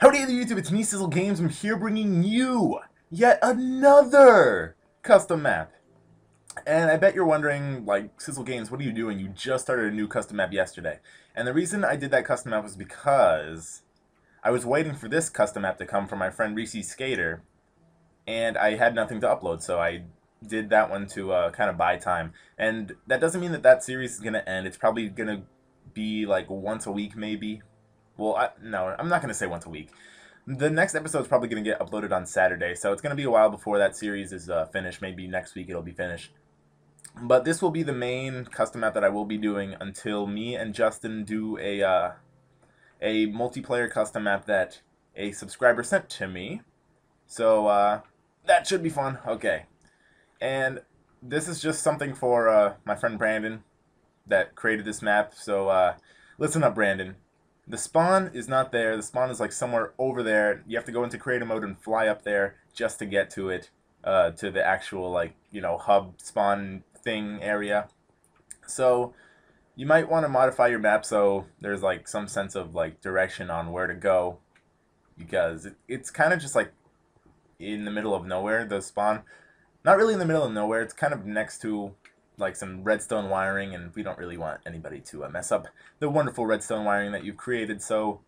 Howdy YouTube, it's me Sizzle Games. I'm here bringing you yet another custom map. And I bet you're wondering, like, Sizzle Games, what are you doing? You just started a new custom map yesterday. And the reason I did that custom map was because I was waiting for this custom map to come from my friend Reese Skater, and I had nothing to upload, so I did that one to uh, kind of buy time. And that doesn't mean that that series is going to end. It's probably going to be like once a week, maybe. Well, I, no, I'm not going to say once a week. The next episode is probably going to get uploaded on Saturday, so it's going to be a while before that series is uh, finished. Maybe next week it'll be finished. But this will be the main custom map that I will be doing until me and Justin do a uh, a multiplayer custom map that a subscriber sent to me. So uh, that should be fun. Okay, and this is just something for uh, my friend Brandon that created this map. So uh, listen up, Brandon. The spawn is not there. The spawn is like somewhere over there. You have to go into creative mode and fly up there just to get to it, uh, to the actual like you know hub spawn thing area. So you might want to modify your map so there's like some sense of like direction on where to go, because it, it's kind of just like in the middle of nowhere. The spawn not really in the middle of nowhere. It's kind of next to like some redstone wiring, and we don't really want anybody to uh, mess up the wonderful redstone wiring that you've created. So,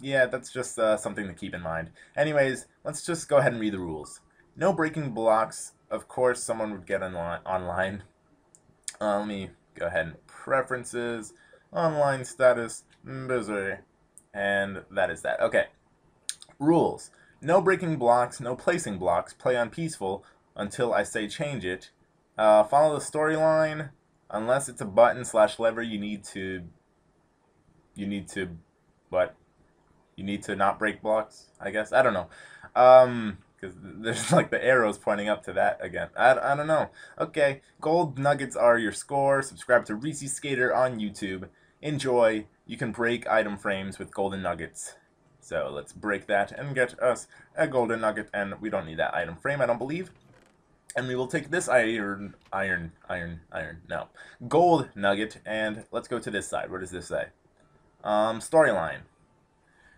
yeah, that's just uh, something to keep in mind. Anyways, let's just go ahead and read the rules. No breaking blocks. Of course, someone would get online. online. Uh, let me go ahead and preferences, online status, busy, and that is that. Okay. Rules. No breaking blocks, no placing blocks, play on peaceful, until I say change it. Uh, follow the storyline. Unless it's a button slash lever, you need to. You need to, what? You need to not break blocks. I guess I don't know. Um, because there's like the arrows pointing up to that again. I, I don't know. Okay, gold nuggets are your score. Subscribe to Reese Skater on YouTube. Enjoy. You can break item frames with golden nuggets. So let's break that and get us a golden nugget. And we don't need that item frame, I don't believe. And we will take this iron, iron, iron, iron, no, gold nugget, and let's go to this side. What does this say? Um, storyline.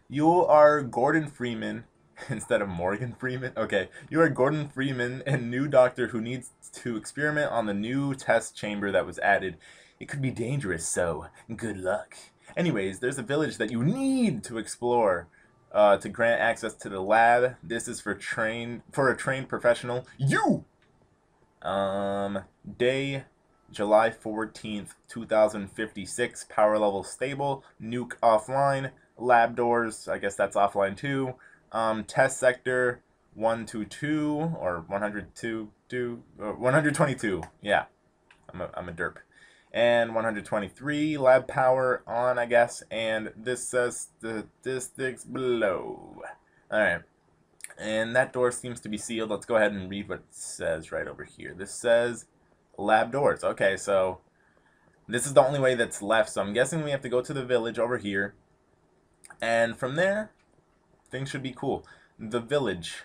You are Gordon Freeman instead of Morgan Freeman. Okay, you are Gordon Freeman, a new doctor who needs to experiment on the new test chamber that was added. It could be dangerous, so good luck. Anyways, there's a village that you need to explore uh, to grant access to the lab. This is for train for a trained professional. You um, day, July 14th, 2056. Power level stable. Nuke offline. Lab doors, I guess that's offline too. Um, test sector 122 or 102, two, uh, 122. Yeah, I'm a, I'm a derp. And 123 lab power on, I guess. And this says statistics below. All right. And that door seems to be sealed. Let's go ahead and read what it says right over here. This says lab doors. Okay, so this is the only way that's left. So I'm guessing we have to go to the village over here. And from there, things should be cool. The village.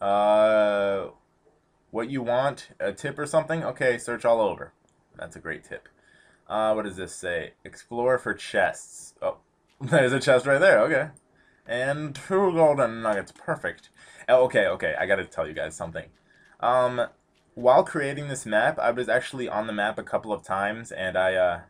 Uh, what you want? A tip or something? Okay, search all over. That's a great tip. Uh, what does this say? Explore for chests. Oh, there's a chest right there. Okay. And two golden nuggets. Perfect. Oh, okay, okay, I gotta tell you guys something. Um, while creating this map, I was actually on the map a couple of times, and I, uh,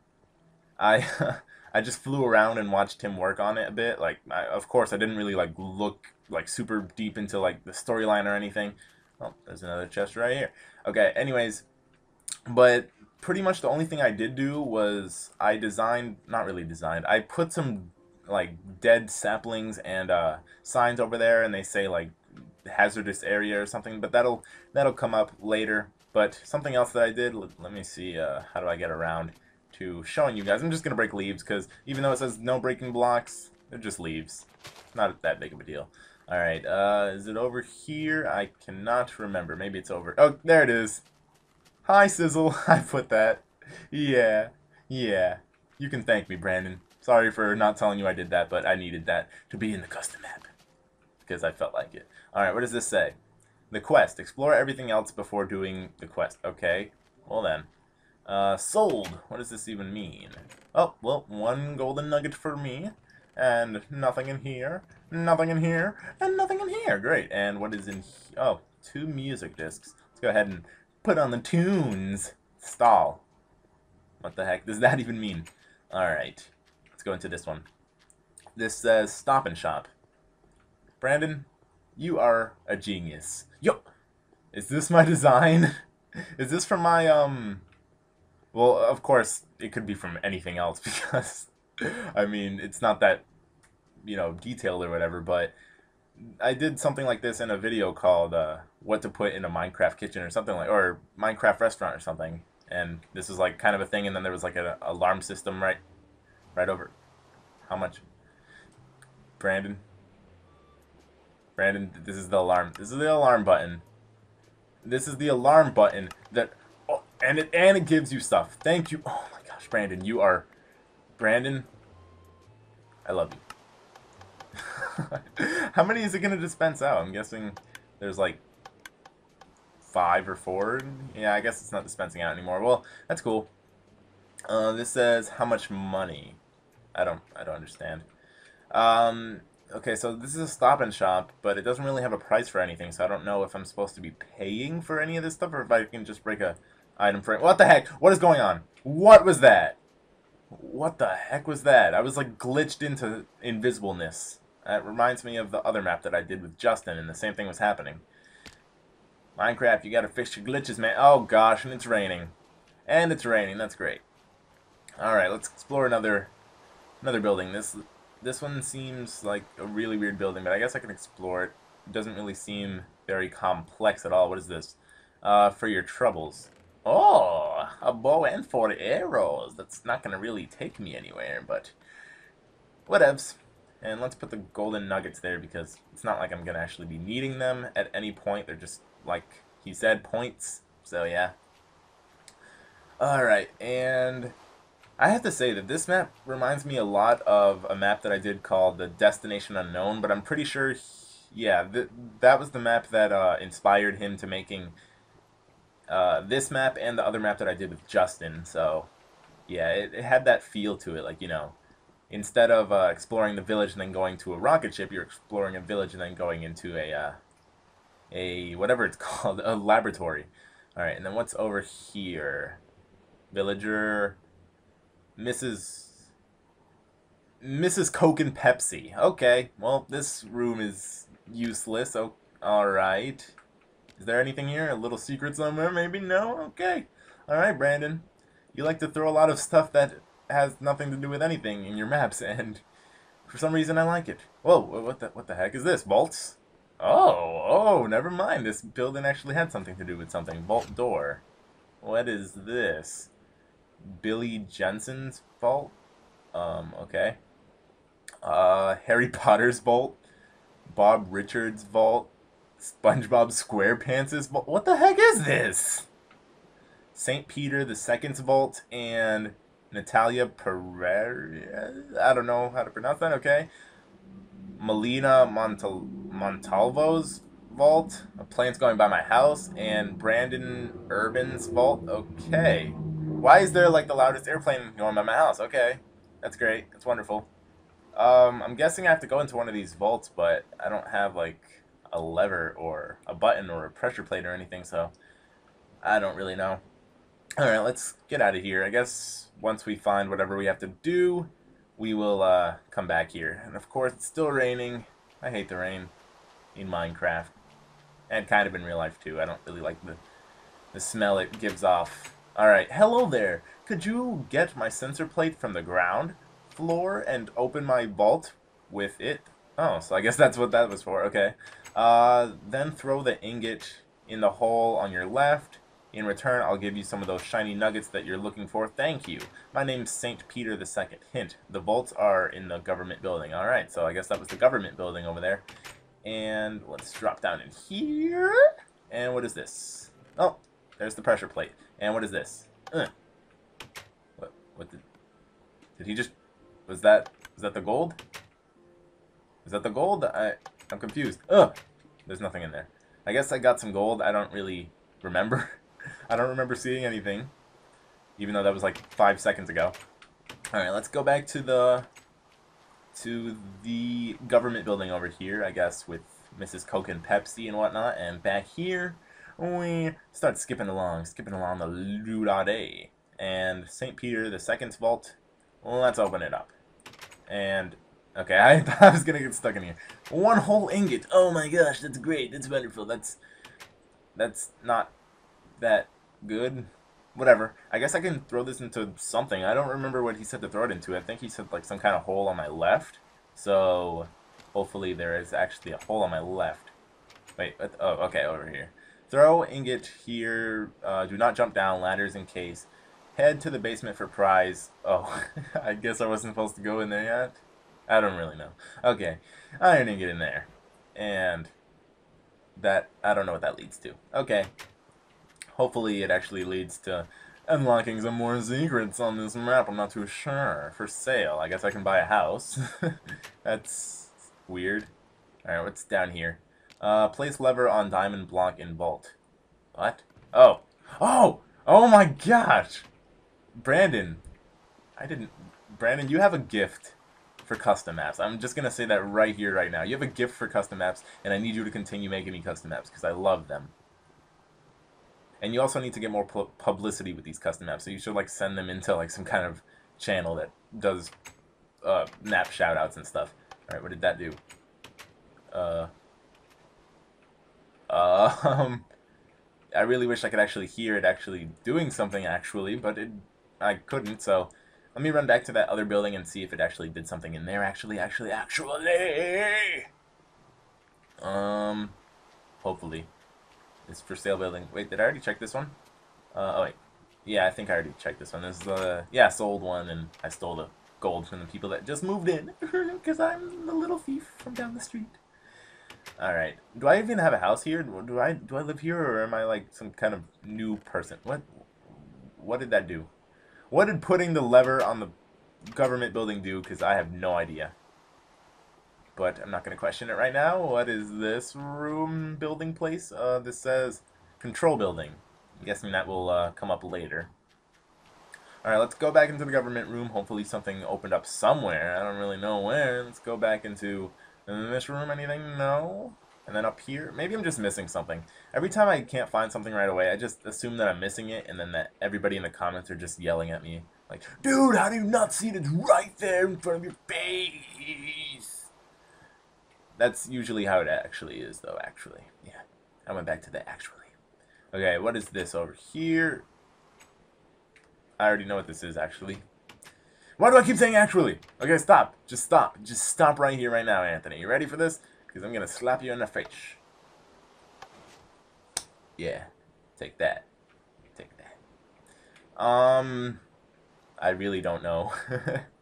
I, I just flew around and watched him work on it a bit. Like, I, of course, I didn't really, like, look, like, super deep into, like, the storyline or anything. Oh, there's another chest right here. Okay, anyways, but pretty much the only thing I did do was I designed, not really designed, I put some, like, dead saplings and, uh, signs over there, and they say, like, hazardous area or something, but that'll that'll come up later. But something else that I did, let, let me see, uh, how do I get around to showing you guys? I'm just to break leaves, because even though it says no breaking blocks, they're just leaves. Not that big of a deal. Alright, uh, is it over here? I cannot remember. Maybe it's over. Oh, there it is. Hi, Sizzle. I put that. Yeah. Yeah. You can thank me, Brandon. Sorry for not telling you I did that, but I needed that to be in the custom map because I felt like it. Alright, what does this say? The quest. Explore everything else before doing the quest. Okay, well then. Uh, sold. What does this even mean? Oh, well, one golden nugget for me. and nothing in here, nothing in here, and nothing in here. Great. And what is in Oh, two music discs. Let's go ahead and put on the tunes. Stall. What the heck does that even mean? Alright. Let's go into this one. This says Stop and Shop. Brandon, you are a genius. Yo! Is this my design? is this from my, um... Well, of course, it could be from anything else because, I mean, it's not that, you know, detailed or whatever, but I did something like this in a video called uh, "What to Put in a Minecraft Kitchen" or something like, or Minecraft Restaurant or something. And this is like kind of a thing, and then there was like an alarm system right, right over. How much? Brandon. Brandon, this is the alarm. This is the alarm button. This is the alarm button that, oh, and it and it gives you stuff. Thank you. Oh my gosh, Brandon, you are, Brandon. I love you. How many is it going to dispense out? I'm guessing there's like five or four. Yeah, I guess it's not dispensing out anymore. Well, that's cool. Uh, this says how much money. I don't. I don't understand. Um, okay, so this is a stop and shop, but it doesn't really have a price for anything, so I don't know if I'm supposed to be paying for any of this stuff or if I can just break a item for it. What the heck? What is going on? What was that? What the heck was that? I was like glitched into invisibleness. That reminds me of the other map that I did with Justin, and the same thing was happening. Minecraft, you gotta fix your glitches, man. Oh gosh, and it's raining. And it's raining, that's great. Alright, let's explore another another building. This this one seems like a really weird building, but I guess I can explore it. It doesn't really seem very complex at all. What is this? Uh, for your troubles. Oh, a bow and four arrows. That's not going to really take me anywhere, but whatevs. And let's put the golden nuggets there because it's not like I'm going to actually be needing them at any point. They're just, like he said, points. So, yeah. Alright, and I have to say that this map reminds me a lot of a map that I did called the Destination Unknown, but I'm pretty sure, yeah, th that was the map that uh, inspired him to making uh, this map and the other map that I did with Justin. So, yeah, it, it had that feel to it, like, you know, instead of uh, exploring the village and then going to a rocket ship, you're exploring a village and then going into a uh, a whatever it's called, a laboratory. All right, and then what's over here? Villager, Mrs. Mrs. Coke and Pepsi. Okay, well this room is useless. Oh, all right. Is there anything here? A little secret somewhere? Maybe no. Okay. All right, Brandon. You like to throw a lot of stuff that has nothing to do with anything in your maps, and for some reason I like it. Whoa, what the, what the heck is this? Vaults? Oh, oh, never mind. This building actually had something to do with something. Vault door. What is this? Billy Jensen's vault? Um, okay. Uh, Harry Potter's vault? Bob Richards' vault? SpongeBob SquarePants' vault? What the heck is this? St. Peter the Second's vault and Natalia Pereira. I don't know how to pronounce that. Okay. Melina Montal Montalvo's vault. A plane's going by my house. And Brandon Urban's vault. Okay. Why is there like the loudest airplane going by my house? Okay. That's great. That's wonderful. Um, I'm guessing I have to go into one of these vaults, but I don't have like a lever or a button or a pressure plate or anything, so I don't really know. Alright, let's get out of here. I guess once we find whatever we have to do, we will uh, come back here. And of course, it's still raining. I hate the rain in Minecraft. And kind of in real life, too. I don't really like the, the smell it gives off. Alright, hello there. Could you get my sensor plate from the ground floor and open my vault with it? Oh, so I guess that's what that was for. Okay. Uh, then throw the ingot in the hole on your left in return, I'll give you some of those shiny nuggets that you're looking for. Thank you. My name's St. Peter II. Hint, the vaults are in the government building. Alright, so I guess that was the government building over there. And let's drop down in here. And what is this? Oh, there's the pressure plate. And what is this? What, what did... Did he just... Was that... Was that the gold? Is that the gold? I, I'm confused. Ugh! There's nothing in there. I guess I got some gold. I don't really remember. I don't remember seeing anything, even though that was like five seconds ago. All right, let's go back to the to the government building over here, I guess, with Mrs. Coke and Pepsi and whatnot. And back here, we start skipping along, skipping along the A. And St. Peter the Second's vault, let's open it up. And, okay, I thought I was going to get stuck in here. One whole ingot. Oh my gosh, that's great. That's wonderful. That's, that's not that good. Whatever. I guess I can throw this into something. I don't remember what he said to throw it into. I think he said like some kind of hole on my left. So, hopefully there is actually a hole on my left. Wait, oh, okay, over here. Throw ingot here. Uh, do not jump down. Ladders in case. Head to the basement for prize. Oh, I guess I wasn't supposed to go in there yet. I don't really know. Okay, I didn't get in there. And that, I don't know what that leads to. Okay, hopefully it actually leads to unlocking some more secrets on this map. I'm not too sure. For sale. I guess I can buy a house. That's weird. Alright, what's down here? Uh, place lever on diamond block in vault. What? Oh. Oh! Oh my gosh! Brandon. I didn't... Brandon, you have a gift for custom maps. I'm just going to say that right here, right now. You have a gift for custom maps, and I need you to continue making me custom maps, because I love them. And you also need to get more pu publicity with these custom maps, so you should like send them into like some kind of channel that does uh, map shoutouts and stuff. Alright, what did that do? Uh... Uh, um... I really wish I could actually hear it actually doing something actually, but it I couldn't, so let me run back to that other building and see if it actually did something in there actually, actually, actually! Um, hopefully. This for sale building. Wait, did I already check this one? Uh, oh wait. Yeah, I think I already checked this one. This is the, yeah, sold one, and I stole the gold from the people that just moved in. Because I'm the little thief from down the street. Alright. Do I even have a house here? Do I do I live here, or am I like some kind of new person? What What did that do? What did putting the lever on the government building do? Because I have no idea but I'm not going to question it right now. What is this room building place? Uh, this says control building. I'm guessing that will uh, come up later. Alright, let's go back into the government room. Hopefully something opened up somewhere. I don't really know where. Let's go back into this room. Anything? No. And then up here, maybe I'm just missing something. Every time I can't find something right away, I just assume that I'm missing it, and then that everybody in the comments are just yelling at me. Like, dude, how do you not see it? It's right there in front of your face. That's usually how it actually is, though, actually. Yeah. I went back to the actually. Okay, what is this over here? I already know what this is, actually. Why do I keep saying actually? Okay, stop. Just stop. Just stop right here, right now, Anthony. You ready for this? Because I'm going to slap you in the face. Yeah. Take that. Take that. Um, I really don't know.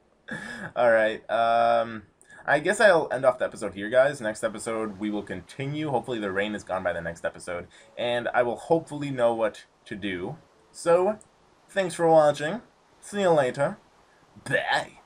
Alright, um... I guess I'll end off the episode here, guys. Next episode, we will continue. Hopefully the rain is gone by the next episode. And I will hopefully know what to do. So, thanks for watching. See you later. Bye.